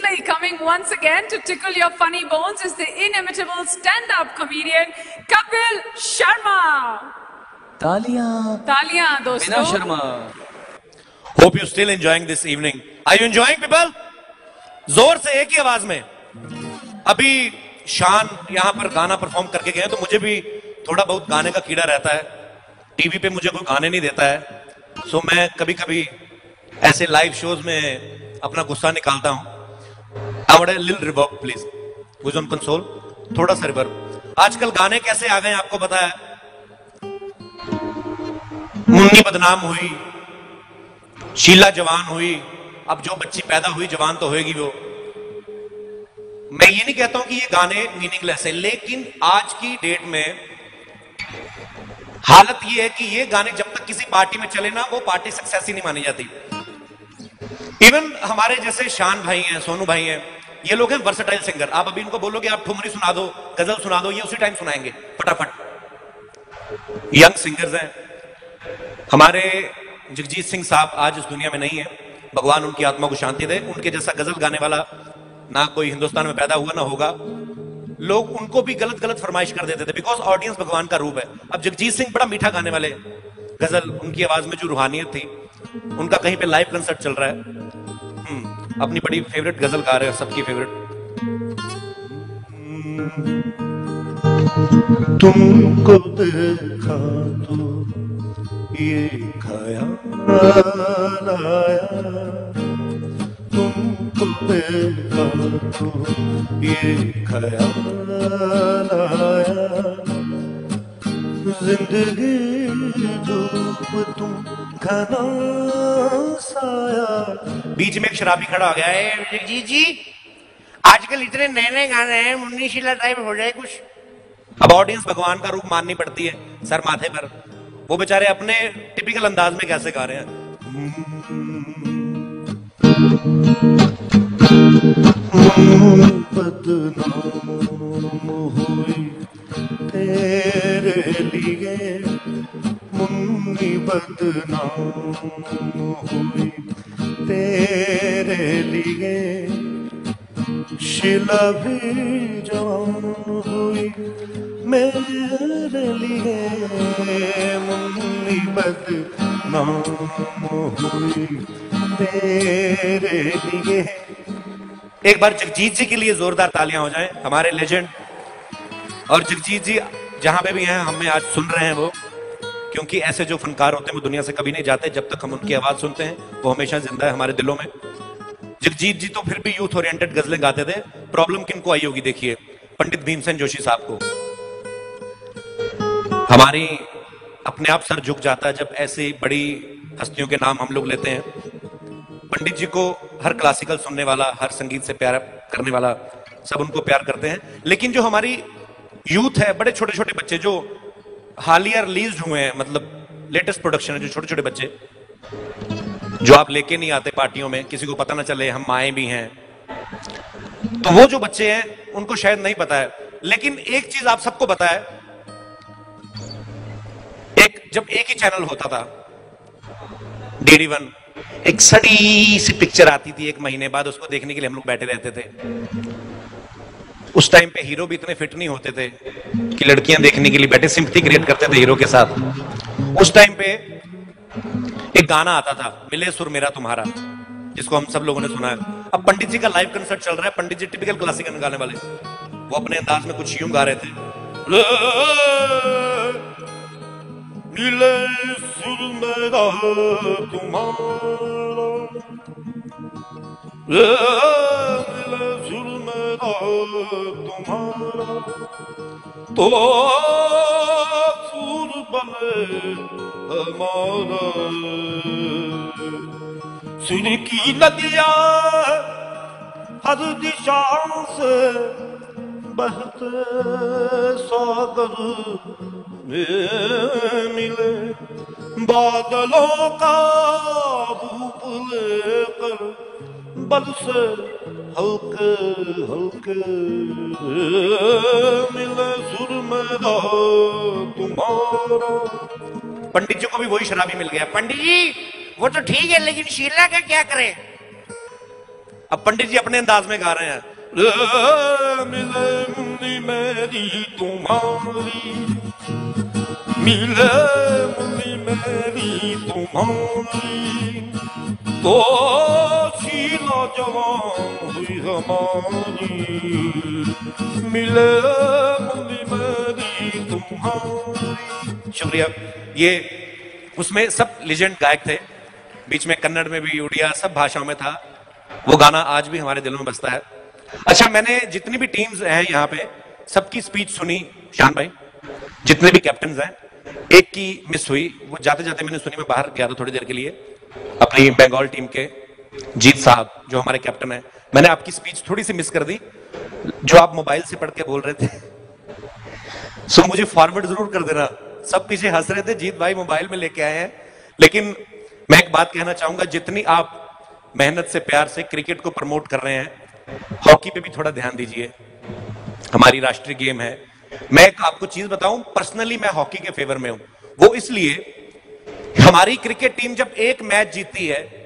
Recently, coming once again to tickle your funny bones is the inimitable stand-up comedian Kapil Sharma. तालियाँ तालियाँ बिना दोस्तों Sharma hope you still enjoying this evening I you enjoying people ज़ोर से एक ही आवाज़ में अभी शान यहाँ पर गाना परफॉर्म करके गए तो मुझे भी थोड़ा बहुत गाने का कीड़ा रहता है टीवी पे मुझे कोई गाने नहीं देता है सो मैं कभी कभी ऐसे लाइव शोज़ में अपना गुस्सा निकालता हूँ वुड लिल रिवर्ब प्लीज़ विज कंसोल थोड़ा सा रिवर्ब आजकल गाने कैसे आ गए आपको पता है? मुन्नी बदनाम हुई, शीला जवान हुई। अब जो बच्ची पैदा हुई, जवान तो होएगी वो। मैं ये नहीं कहता हूँ कि ये गाने मीनिंगलेस है, लेकिन आज की डेट में हालत ये है कि ये गाने जब तक किसी पार्टी में चले ना, वो पार्टी सक्सेस ही नहीं मानी जाती। इवन हमारे जैसे शान भाई हैं, सोनू भाई हैं, ये लोग हैं वर्सटाइल सिंगर आप अभी इनको बोलोगे, आप ठुमरी सुना दो, गज़ल सुना दो, ये उसी टाइम सुनाएँगे, फटाफट। यंग सिंगर्स हैं। हमारे जगजीत सिंह साहब आज इस दुनिया में नहीं है। भगवान उनकी आत्मा को शांति दे। उनके जैसा गज़ल गाने वाला ना कोई हिंदुस्तान में पैदा हुआ, ना होगा। लोग उनको भी गलत गलत फरमाइश कर देते थे बिकॉज़ ऑडियंस भगवान का रूप है। अब जगजीत सिंह बड़ा मीठा गाने वाले गज़ल, उनकी आवाज़ में जो रूहानियत थी उनका कहीं पे लाइव कंसर्ट चल रहा है। हम्म, अपनी बड़ी फेवरेट गज़ल गा रहे हैं सबकी फेवरेट तुमको देखा तो ये ख्याल आया तुमको देखा तो ये ख्याल आया ज़िंदगी धूप तुम बीच में एक शराबी खड़ा हो गया है। जी जी। आजकल इतने नए नए गाने हैं मुन्नी शीला टाइप हो जाए कुछ। अब ऑडियंस भगवान का रूप माननी पड़ती है, सर माथे पर। वो बेचारे अपने टिपिकल अंदाज में कैसे गा रहे हैं? तेरे लिए। मुन्नी बदनाम हुई। तेरे लिए शिला भी जवान हुई। मेरे लिए मुन्नी बदनाम हुई। तेरे लिए एक बार जगजीत जी के लिए जोरदार तालियाँ हो जाएँ। हमारे लेजेंड और जगजीत जी जहाँ पे भी हैं, हमें आज सुन रहे हैं वो। क्योंकि ऐसे जो फनकार होते हैं, वो दुनिया से कभी नहीं जाते। जब तक हम उनकी आवाज़ सुनते हैं, वो हमेशा ज़िंदा है हमारे दिलों में। जगजीत जी तो फिर भी यूथ ओरिएंटेड गजलें गाते थे। प्रॉब्लम किनको आई होगी देखिए, पंडित भीमसेन जोशी साहब को। हमारी अपने आप सर झुक जाता है जब ऐसी बड़ी हस्तियों के नाम हम लोग लेते हैं। पंडित जी को हर क्लासिकल सुनने वाला, हर संगीत से प्यार करने वाला सब उनको प्यार करते हैं। लेकिन जो हमारी यूथ है, बड़े छोटे छोटे बच्चे, जो हालिया रिलीज़ हुए हैं मतलब लेटेस्ट प्रोडक्शन है, जो छोटे छोटे बच्चे, जो आप लेके नहीं आते पार्टियों में, किसी को पता ना चले, हम माए भी हैं। तो वो जो बच्चे हैं, उनको शायद नहीं पता है। लेकिन एक चीज़ आप सबको पता है, एक, जब एक ही चैनल होता था डीडी वन, एक सड़ी सी पिक्चर आती थी एक महीने बाद, उसको देखने के लिए हम लोग बैठे रहते थे। उस टाइम पे हीरो भी इतने फिट नहीं होते थे कि लड़कियाँ देखने के लिए बैठे सिंपथी क्रिएट करते थे हीरो के साथ। उस टाइम पे एक गाना आता था, मिले सुर मेरा तुम्हारा, जिसको हम सब लोगों ने सुना है। अब पंडित जी का लाइव कंसर्ट चल रहा है, पंडित जी टिपिकल क्लासिकल गाने वाले। वो अपने अंदाज में कुछ यूँ गा रहे थे। मिले सुर मेरा तुम्हारा। मेरा तुम्हारा तो सुर बने हमारा सुर की नदियाँ हर दिशा से बहते सागर में मिले। बादलों का रूप लेकर बरसे हल्के हल्के। मिले सुर तुम्हारा। पंडित जी को भी वही शराबी मिल गया। पंडित जी, वो तो ठीक है, लेकिन शीला का क्या करें? अब पंडित जी अपने अंदाज में गा रहे हैं। मिले मुन्नी मेरी तुम्हारी। मिले मुन्नी मेरी तुम्हारी। तो शुक्रिया। ये उसमें सब लेजेंड गायक थे। बीच में कन्नड़ में भी, उड़िया, सब भाषाओं में था। वो गाना आज भी हमारे दिलों में बसता है। अच्छा मैंने जितनी भी टीम्स हैं यहाँ पे, सबकी स्पीच सुनी शान भाई। जितने भी कैप्टन हैं, एक की मिस हुई। वो जाते जाते मैंने सुनी, मैं बाहर गया था थोड़ी देर के लिए, अपनी बंगाल टीम के। जीत साहब, जो हमारे कैप्टन है। मैंने आपकी स्पीच थोड़ी सी मिस कर दी, जो आप मोबाइल से पढ़ के बोल रहे थे। सो मुझे फॉरवर्ड ज़रूर कर देना। सब पीछे हंस रहे थे, जीत भाई मोबाइल में लेके आए हैं। लेकिन मैं एक बात कहना चाहूँगा, जितनी आप मेहनत से, प्यार से क्रिकेट को प्रमोट कर रहे हैं हॉकी पे भी थोड़ा ध्यान दीजिए। हमारी राष्ट्रीय गेम है। मैं एक आपको चीज़ बताऊँ पर्सनली मैं हॉकी के फेवर में हूँ। वो इसलिए, हमारी क्रिकेट टीम जब एक मैच जीतती है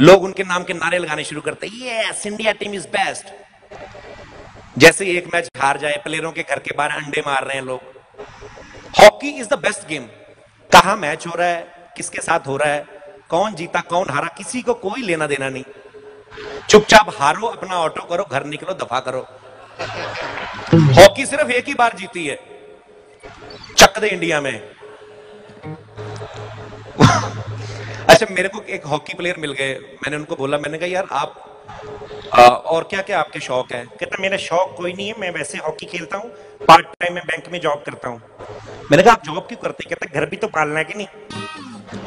लोग उनके नाम के नारे लगाने शुरू करते yes India team is best जैसे एक मैच हार जाए, प्लेयरों के घर के बाहर अंडे मार रहे हैं लोग। Hockey is the best game कहा मैच हो रहा है? किसके साथ हो रहा है? कौन जीता, कौन हारा? किसी को कोई लेना देना नहीं। चुपचाप हारो, अपना ऑटो करो, घर निकलो, दफ़ा करो। हॉकी सिर्फ़ एक ही बार जीती है। चक दे इंडिया में। अच्छा मेरे को एक हॉकी प्लेयर मिल गए। मैंने उनको बोला मैंने कहा यार आप आ, और क्या क्या आपके शौक है? कहता मेरा शौक कोई नहीं है मैं वैसे हॉकी खेलता हूँ पार्ट टाइम में बैंक में जॉब करता हूँ। मैंने कहा आप जॉब क्यों करते कहता घर भी तो पालना है कि नहीं?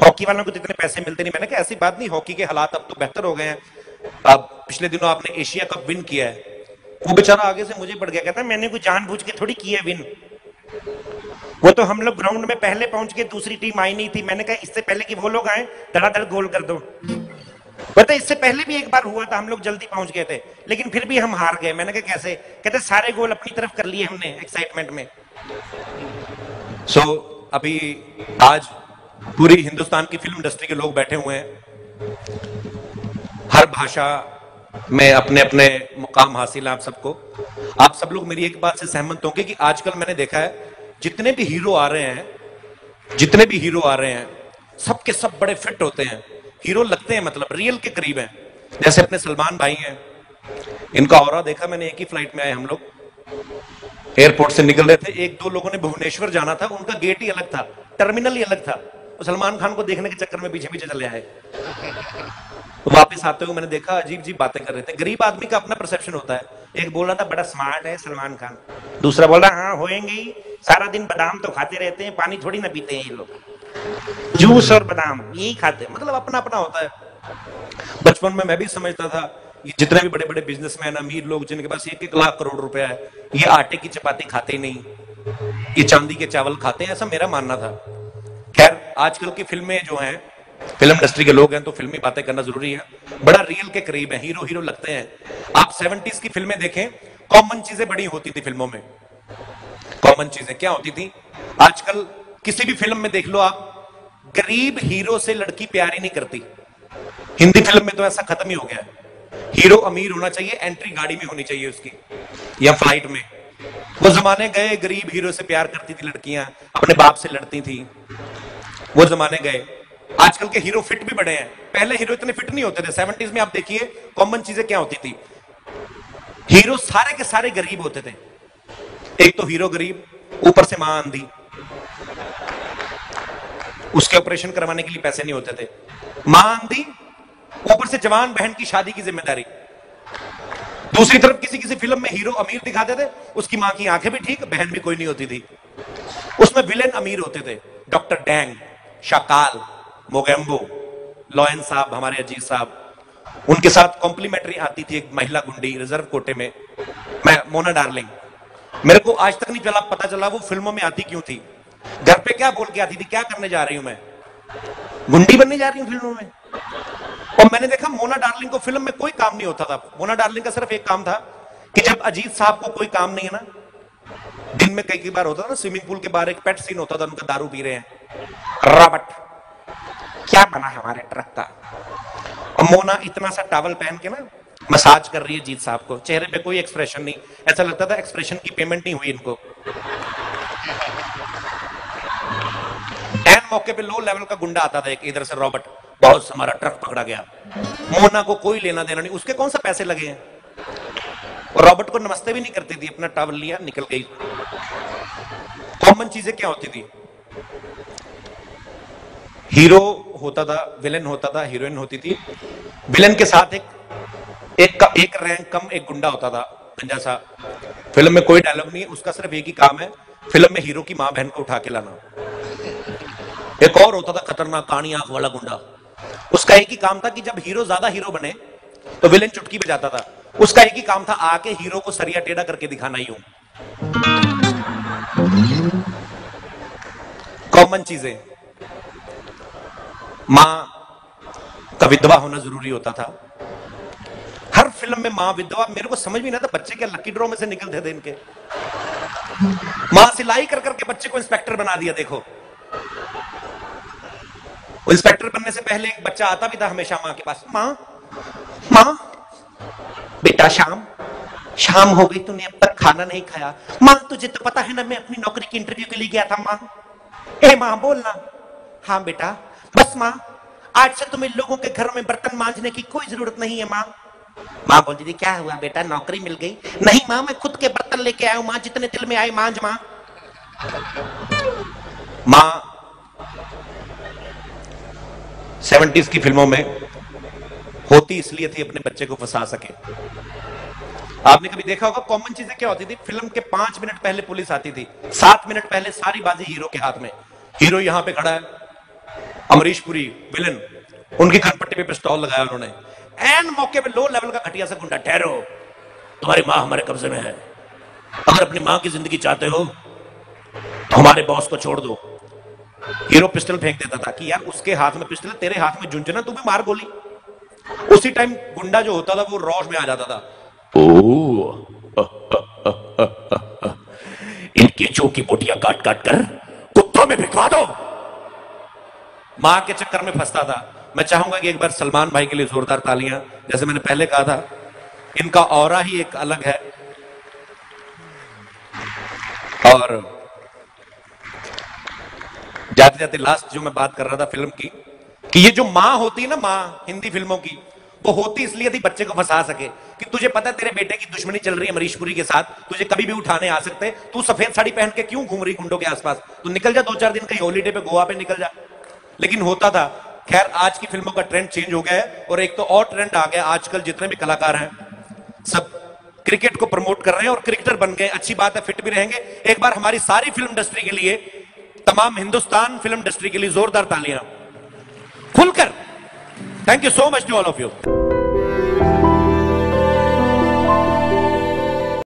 हॉकी वालों को तो इतने पैसे मिलते नहीं। मैंने कहा ऐसी बात नहीं हॉकी के हालात अब तो बेहतर हो गए हैं। अब पिछले दिनों आपने एशिया कप विन किया है। वो बेचारा आगे से मुझे पड़ गया कहता मैंने कोई जानबूझ के थोड़ी किया विन वो तो हम लोग ग्राउंड में पहले पहुँच के दूसरी टीम आई नहीं थी। मैंने कहा इससे पहले कि वो लोग आए धड़ाधड़ गोल कर दो। पता इससे पहले भी एक बार हुआ था हम लोग जल्दी पहुँच गए थे लेकिन फिर भी हम हार गए। मैंने कहा कैसे? कहते सारे गोल अपनी तरफ़ कर लिए हमने एक्साइटमेंट में। सो so, अभी आज पूरी हिंदुस्तान की फ़िल्म इंडस्ट्री के लोग बैठे हुए हैं। हर भाषा में अपने अपने मुकाम हासिल है आप सबको। आप सब लोग मेरी एक बात से सहमत होंगे कि आजकल मैंने देखा है जितने भी हीरो आ रहे हैं, जितने भी हीरो आ रहे हैं, सबके सब बड़े फिट होते हैं। हीरो लगते हैं मतलब रियल के करीब हैं। जैसे अपने सलमान भाई हैं। इनका और देखा मैंने, एक ही फ़्लाइट में आए हम लोग। एयरपोर्ट से निकल रहे थे। एक दो लोगों ने भुवनेश्वर जाना था। उनका गेट ही अलग था। टर्मिनल ही अलग था। सलमान खान को देखने के चक्कर में पीछे पीछे चले आए। वापस आते हुए मैंने देखा, अजीब अजीब बातें कर रहे थे। गरीब आदमी का अपना परसेप्शन होता है। एक बोल रहा था, बड़ा स्मार्ट है सलमान खान। दूसरा बोल रहा हाँ होएँगे। सारा दिन बादाम तो खाते रहते हैं, पानी थोड़ी ना पीते हैं ये लोग। जूस और बादाम, यही खाते हैं। मतलब अपना अपना होता है। बचपन में मैं भी समझता था जितने भी बड़े बड़े बिजनेसमैन अमीर लोग, जिनके पास एक एक लाख करोड़ रुपया है, ये आटे की चपाती खाते नहीं। ये चांदी के चावल खाते हैं, ऐसा मेरा मानना था। आजकल की फ़िल्में जो हैं, फ़िल्म इंडस्ट्री के लोग हैं तो फिल्मी बातें करना ज़रूरी है। बड़ा रियल के करीब है हीरो हीरो लगते हैं। आप सेवेंटीज की फ़िल्में देखें कॉमन चीज़ें बड़ी होती थी फ़िल्मों में। कॉमन चीज़ें, क्या होती थी? आजकल किसी भी फ़िल्म में देख लो आप, गरीब हीरो से लड़की प्यार नहीं करती। हिंदी फ़िल्म में तो ऐसा खत्म ही हो गया है। हीरो अमीर होना चाहिए एंट्री गाड़ी में होनी चाहिए उसकी, या फ़्लाइट में। वो जमाने गए गरीब हीरो से प्यार करती थी लड़कियाँ, अपने बाप से लड़ती थी। वो जमाने गए। आजकल के हीरो फिट भी बड़े हैं। पहले हीरो इतने फिट नहीं होते थे। सेवेंटीज में आप देखिए, कॉमन चीज़ें क्या होती थी? हीरो सारे के सारे गरीब होते थे। एक तो हीरो गरीब, ऊपर से माँ आंधी। उसके ऑपरेशन करवाने के लिए पैसे नहीं होते थे। माँ आंधी, ऊपर से जवान बहन की शादी की ज़िम्मेदारी। दूसरी तरफ़ किसी किसी फ़िल्म में हीरो अमीर दिखाते थे। उसकी माँ की आँखें भी ठीक, बहन भी कोई नहीं होती थी। उसमें विलेन अमीर होते थे। Doctor Dang. Shakaal, Mogambo, Lion साहब, हमारे अजीत साहब, उनके साथ कॉम्प्लीमेंट्री आती थी एक महिला गुंडी रिज़र्व कोटे में, मैं मोना डार्लिंग। मेरे को आज तक नहीं चला, पता चला वो फ़िल्मों में आती क्यों थी। घर पे क्या बोल के आती थी, क्या करने जा रही हूँ मैं? गुंडी बनने जा रही हूँ फ़िल्मों में। और मैंने देखा मोना डार्लिंग को फ़िल्म में कोई काम नहीं होता था। मोना डार्लिंग का सिर्फ़ एक काम था कि जब अजीत साहब को कोई काम नहीं है ना, दिन में कई कई बार होता था ना, स्विमिंग पूल के बाहर एक पेट सीन होता था, उनका दारू पी रहे हैं। रॉबर्ट, क्या बना है हमारे ट्रक का? और मोना, इतना सा टावल पहन के ना मसाज कर रही है जीत साहब को। चेहरे पे कोई एक्सप्रेशन नहीं। ऐसा लगता था एक्सप्रेशन की पेमेंट नहीं हुई इनको। एन मौके पे लो लेवल का गुंडा आता था एक, इधर से रॉबर्ट। बहुत हमारा ट्रक पकड़ा गया। मोना को कोई लेना देना नहीं। उसके कौन सा पैसे लगे हैं? और रॉबर्ट को नमस्ते भी नहीं करती थी। अपना टावल लिया, निकल गई। कॉमन चीज़ें क्या होती थी? हीरो होता था विलेन होता था हीरोइन होती थी। विलेन के साथ एक एक का, एक रैंक कम एक गुंडा होता था गंजा सा। फ़िल्म में कोई डायलॉग नहीं उसका सिर्फ़ एक ही काम है फ़िल्म में हीरो की माँ बहन को उठा के लाना। एक और होता था खतरनाक कानी आँख वाला गुंडा। उसका एक ही काम था कि जब हीरो ज़्यादा हीरो बने तो विलेन चुटकी बजाता था। उसका एक ही काम था आके हीरो को सरिया टेढ़ा करके दिखाना ही हूँ कॉमन चीज़ें। माँ, का विधवा होना ज़रूरी होता था। हर फ़िल्म में माँ विधवा, मेरे को समझ भी नहीं था बच्चे क्या लकी ड्रॉ में से निकलते थे इनके। माँ सिलाई कर करके बच्चे को इंस्पेक्टर बना दिया, देखो। इंस्पेक्टर बनने से पहले एक बच्चा आता भी था हमेशा माँ के पास, माँ माँ, बेटा शाम शाम हो गई, तूने अब तक खाना नहीं खाया। माँ, तुझे तो पता है ना, मैं अपनी नौकरी की इंटरव्यू के लिए गया था, माँ। ए माँ, बोलना। हाँ बेटा, बस माँ, आज से तुम्हें लोगों के घरों में बर्तन मांझने की कोई ज़रूरत नहीं है माँ। माँ बोलती थी क्या हुआ बेटा? नौकरी मिल गई। नहीं माँ, मैं खुद के बर्तन लेके आया हूँ माँ, जितने दिल में आए मांझ माँ। माँ, सेवेंटीज की फ़िल्मों में होती इसलिए थी अपने बच्चे को फंसा सके। आपने कभी देखा होगा कॉमन चीज़ें क्या होती थी? फ़िल्म के पाँच मिनट पहले पुलिस आती थी। सात मिनट पहले सारी बाजी हीरो के हाथ में। हीरो यहाँ पे खड़ा है। अमरीश पुरी विलन उनकी खनपट्टी पे पिस्तौल लगाया उन्होंने। एन मौके पे लो लेवल का घटिया से गुंडा, ठहरो। तुम्हारी माँ हमारे कब्जे में है। अगर अपनी माँ की ज़िंदगी चाहते हो तो हमारे बॉस को छोड़ दो। हीरो पिस्टल फेंक देता था कि यार उसके हाथ में पिस्टल तेरे हाथ में झुंझुना, तू भी मार गोली। उसी टाइम गुंडा जो होता था, वो रोश में आ जाता था। इनकी चो की बोटियाँ काट काट कर कुत्तों में भिखवा दो। माँ के चक्कर में फंसता था। मैं चाहूँगा कि एक बार सलमान भाई के लिए जोरदार तालियाँ, जैसे मैंने पहले कहा था। इनका और ही एक अलग है। और जाते जाते लास्ट जो मैं बात कर रहा था फ़िल्म की, कि ये जो माँ होती है ना माँ, हिंदी फ़िल्मों की वो होती इसलिए थी बच्चे को फंसा सके कि तुझे पता है तेरे बेटे की दुश्मनी चल रही है मरीशपुरी के साथ, तुझे कभी भी उठाने आ सकते। तू सफ़ेद साड़ी पहन के क्यों घूम रही गुंडों के आसपास? तू निकल जा दो चार दिन कहीं हॉलीडे पे, गोवा पे निकल जा। लेकिन होता था। खैर, आज की फ़िल्मों का ट्रेंड चेंज हो गया है और एक तो और ट्रेंड आ गया आजकल जितने भी कलाकार हैं, सब क्रिकेट को प्रमोट कर रहे हैं और क्रिकेटर बन गए अच्छी बात है फिट भी रहेंगे। एक बार हमारी सारी फ़िल्म इंडस्ट्री के लिए, तमाम हिंदुस्तान फ़िल्म इंडस्ट्री के लिए जोरदार तालियाँ। खुलकर Thank you so much to all of you.